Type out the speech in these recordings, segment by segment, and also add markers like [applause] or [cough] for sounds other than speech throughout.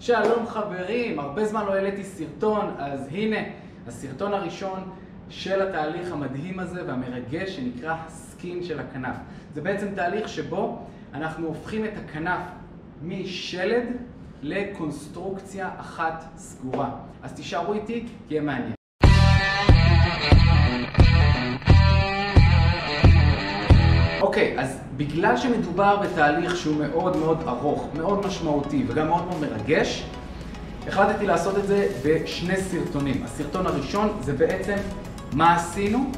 שלום חברים, הרבה זמן לא העליתי סרטון, אז הנה הסרטון הראשון של התהליך המדהים הזה והמרגש שנקרא הסקין של הכנף. זה בעצם תהליך שבו אנחנו הופכים את הכנף משלד לקונסטרוקציה אחת סגורה. אז תישארו איתי, יהיה מעניין. אוקיי, אז בגלל שמדובר בתהליך שהוא מאוד מאוד ארוך, מאוד משמעותי וגם מאוד מאוד מרגש, החלטתי לעשות את זה בשני סרטונים. הסרטון הראשון זה בעצם מה עשינו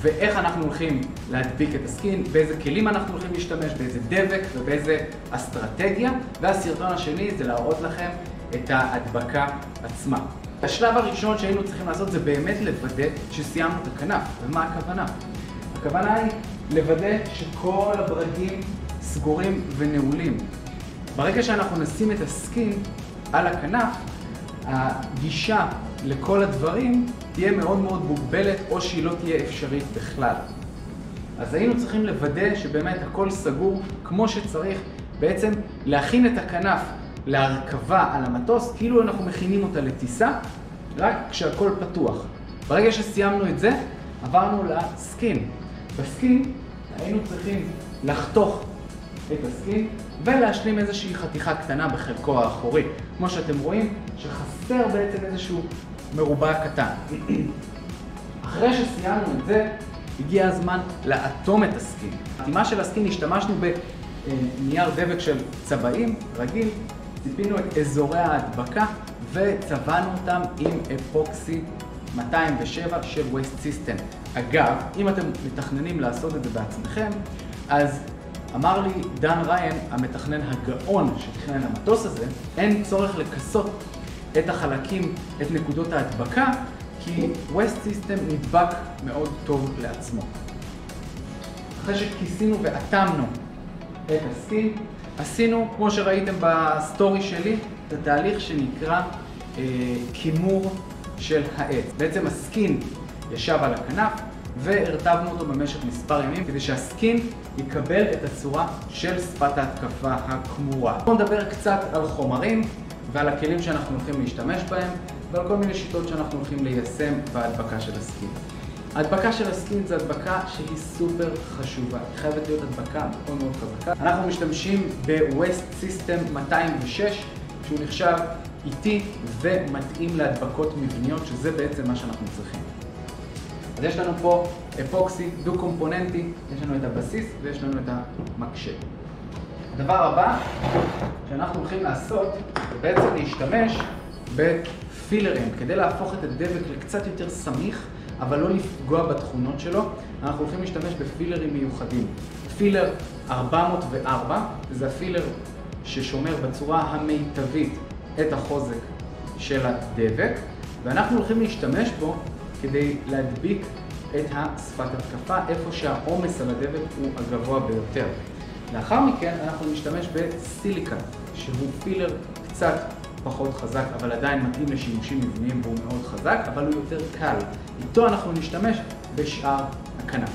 ואיך אנחנו הולכים להדביק את הסקין, באיזה כלים אנחנו הולכים להשתמש, באיזה דבק ובאיזה אסטרטגיה, והסרטון השני זה להראות לכם את ההדבקה עצמה. השלב הראשון שהיינו צריכים לעשות זה באמת לוודא שסיימנו את הכנף. ומה הכוונה? הכוונה היא לוודא שכל הברגים סגורים ונעולים. ברגע שאנחנו נשים את הסקין על הכנף, הגישה לכל הדברים תהיה מאוד מאוד מוגבלת או שהיא לא תהיה אפשרית בכלל. אז היינו צריכים לוודא שבאמת הכל סגור כמו שצריך, בעצם להכין את הכנף להרכבה על המטוס, כאילו אנחנו מכינים אותה לטיסה, רק כשהכל פתוח. ברגע שסיימנו את זה, עברנו לסקין. בסקין היינו צריכים לחתוך את הסקין ולהשלים איזושהי חתיכה קטנה בחלקו האחורי. כמו שאתם רואים, שחסר בעצם איזשהו מרובע קטן. [clears throat] אחרי שסיימנו את זה, הגיע הזמן לאטום את הסקין. בחתימה של הסקין השתמשנו בנייר דבק של צבעים רגיל, ציפינו את אזורי ההדבקה וצבענו אותם עם אפוקסי 207 של West System. אגב, אם אתם מתכננים לעשות את זה בעצמכם, אז אמר לי דן ריין, המתכנן הגאון שתכנן המטוס הזה, אין צורך לכסות את החלקים, את נקודות ההדבקה, כי West System נדבק מאוד טוב לעצמו. אחרי שכיסינו ואטמנו את ה skin, עשינו, כמו שראיתם ב story שלי, את התהליך שנקרא אה, קימור של העץ. בעצם ה skin ישב על הכנף והרטבנו אותו במשך מספר ימים כדי שה skin יקבל את הצורה של שפת ההתקפה הקמורה. בואו נדבר קצת על חומרים ועל הכלים שאנחנו הולכים להשתמש בהם ועל כל מיני שיטות שאנחנו הולכים ליישם בהדבקה של ה skin. ההדבקה של ה skin זה הדבקה שהיא סופר חשובה, היא חייבת להיות הדבקה מאוד מאוד חזקה. אנחנו משתמשים ב-West System 206 שהוא נחשב איטי ומתאים להדבקות מבניות, שזה בעצם מה שאנחנו צריכים. אז יש לנו פה אפוקסי דו-קומפוננטי, יש לנו את הבסיס ויש לנו את המקשה. הדבר הבא שאנחנו הולכים לעשות זה בעצם להשתמש בפילרים כדי להפוך את הדבק לקצת יותר סמיך אבל לא לפגוע בתכונות שלו, אנחנו הולכים להשתמש בפילרים מיוחדים. פילר 404 זה הפילר ששומר בצורה המיטבית את החוזק של הדבק ואנחנו הולכים להשתמש בו כדי להדביק את השפת התקפה איפה שהעומס על הדבק הוא הגבוה ביותר. לאחר מכן אנחנו נשתמש בסיליקה, שהוא פילר קצת פחות חזק, אבל עדיין מתאים לשימושים מבניים והוא מאוד חזק, אבל הוא יותר קל. איתו אנחנו נשתמש בשאר הכנף.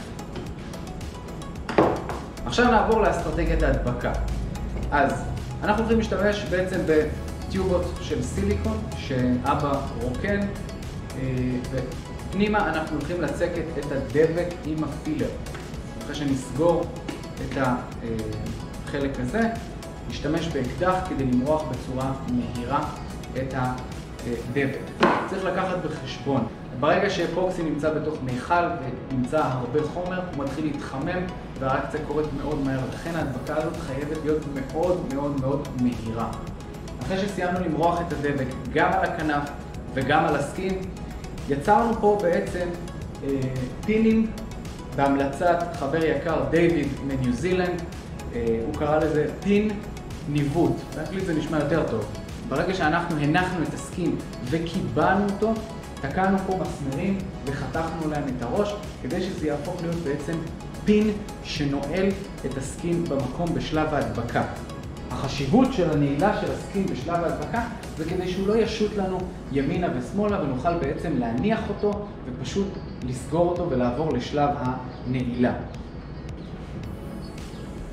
עכשיו נעבור לאסטרטגיית ההדבקה. אז אנחנו הולכים להשתמש בעצם בטיובות של סיליקון שאבא רוקן, אה, ופנימה אנחנו הולכים לצקת את הדבק עם הפילר. אחרי שנסגור את החלק הזה, נשתמש באקדח כדי למרוח בצורה מהירה את הדבק. צריך לקחת בחשבון, ברגע שאפוקסי נמצא בתוך מיכל ונמצא הרבה חומר, הוא מתחיל להתחמם והריאקציה קורית מאוד מהר, לכן ההדבקה הזאת חייבת להיות מאוד מאוד מאוד מהירה. אחרי שסיימנו למרוח את הדבק גם על הכנף וגם על הסקין, יצרנו פה בעצם אה, פינים בהמלצת חבר יקר דיוויד מניו זילנד, אה, הוא קרא לזה פין ניווט, באנגלית זה נשמע יותר טוב. ברגע שאנחנו הנחנו את ה skin וקיבלנו אותו, תקענו פה מסמרים וחתכנו להם את הראש, כדי שזה יהפוך להיות בעצם פין שנועל את ה skin במקום בשלב ההדבקה. החשיבות של הנעילה של ה skin בשלב ההדבקה זה כדי שהוא לא ישוט לנו ימינה ושמאלה ונוכל בעצם להניח אותו ופשוט לסגור אותו ולעבור לשלב הנעילה.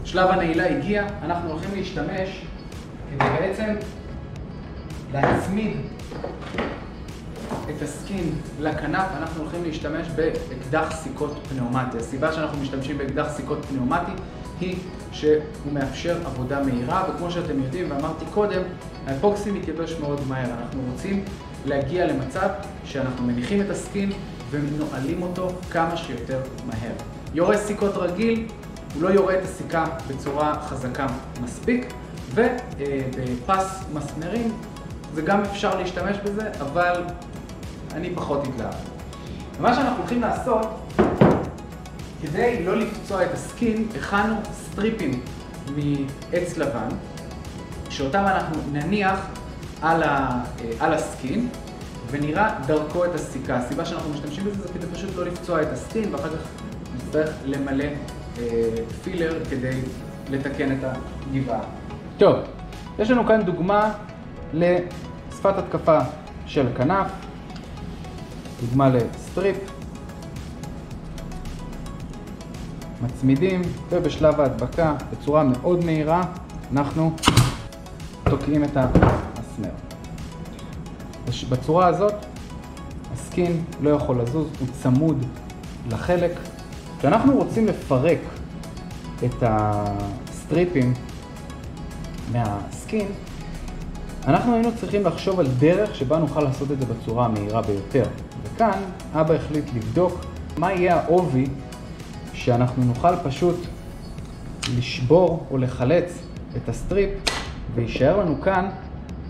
שלב הנעילה הגיע, אנחנו הולכים להשתמש כדי בעצם להצמיד את הסכין לכנף, אנחנו הולכים להשתמש באקדח סיכות פנאומטי. הסיבה שאנחנו משתמשים באקדח סיכות פנאומטי היא שהוא מאפשר עבודה מהירה, וכמו שאתם יודעים ואמרתי קודם, האפוקסי מתייבש מאוד מהר. אנחנו רוצים להגיע למצב שאנחנו מניחים את הסכין ונועלים אותו כמה שיותר מהר. יורה סיכות רגיל, הוא לא יורה את הסיכה בצורה חזקה מספיק, ובפס מסמרים זה גם אפשר להשתמש בזה, אבל אני פחות התלהב. ומה שאנחנו הולכים לעשות, כדי לא לפצוע את הסכין, הכנו סטריפים מעץ לבן, שאותם אנחנו נניח על, ה, על הסכין, ונראה דרכו את הסיכה. הסיבה שאנחנו משתמשים בזה זה כדי פשוט לא לפצוע את הסכין, ואחר כך נצטרך למלא אה, פילר כדי לתקן את הגבעה. טוב, יש לנו כאן דוגמה לשפת התקפה של כנף, דוגמה לסטריפ, מצמידים, ובשלב ההדבקה, בצורה מאוד מהירה, אנחנו תוקעים את המסמר. בצורה הזאת, הסכין לא יכול לזוז, הוא צמוד לחלק. כשאנחנו רוצים לפרק את הסטריפים מהסקין, אנחנו היינו צריכים לחשוב על דרך שבה נוכל לעשות את זה בצורה המהירה ביותר. וכאן אבא החליט לבדוק מה יהיה העובי שאנחנו נוכל פשוט לשבור או לחלץ את ה strip ויישאר לנו כאן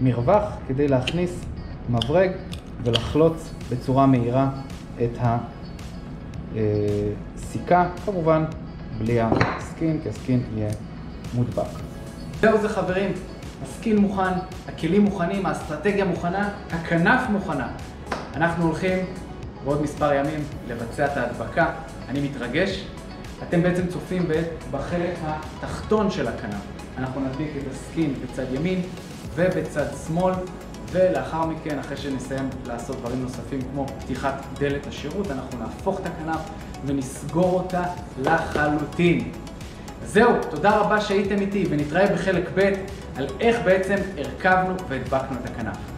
מרווח כדי להכניס מברג ולחלוץ בצורה מהירה את הסיכה, כמובן בלי ה skin, כי ה skin יהיה מודבק. זהו זה חברים, ה skin מוכן, הכלים מוכנים, האסטרטגיה מוכנה, הכנף מוכנה. אנחנו הולכים בעוד מספר ימים לבצע את ההדבקה. אני מתרגש. אתם בעצם צופים בחלק התחתון של הכנף. אנחנו נדביק את הסקין בצד ימין ובצד שמאל, ולאחר מכן, אחרי שנסיים לעשות דברים נוספים כמו פתיחת דלת השירות, אנחנו נהפוך את הכנף ונסגור אותה לחלוטין. זהו, תודה רבה שהייתם איתי, ונתראה בחלק ב' על איך בעצם הרכבנו והדבקנו את הכנף.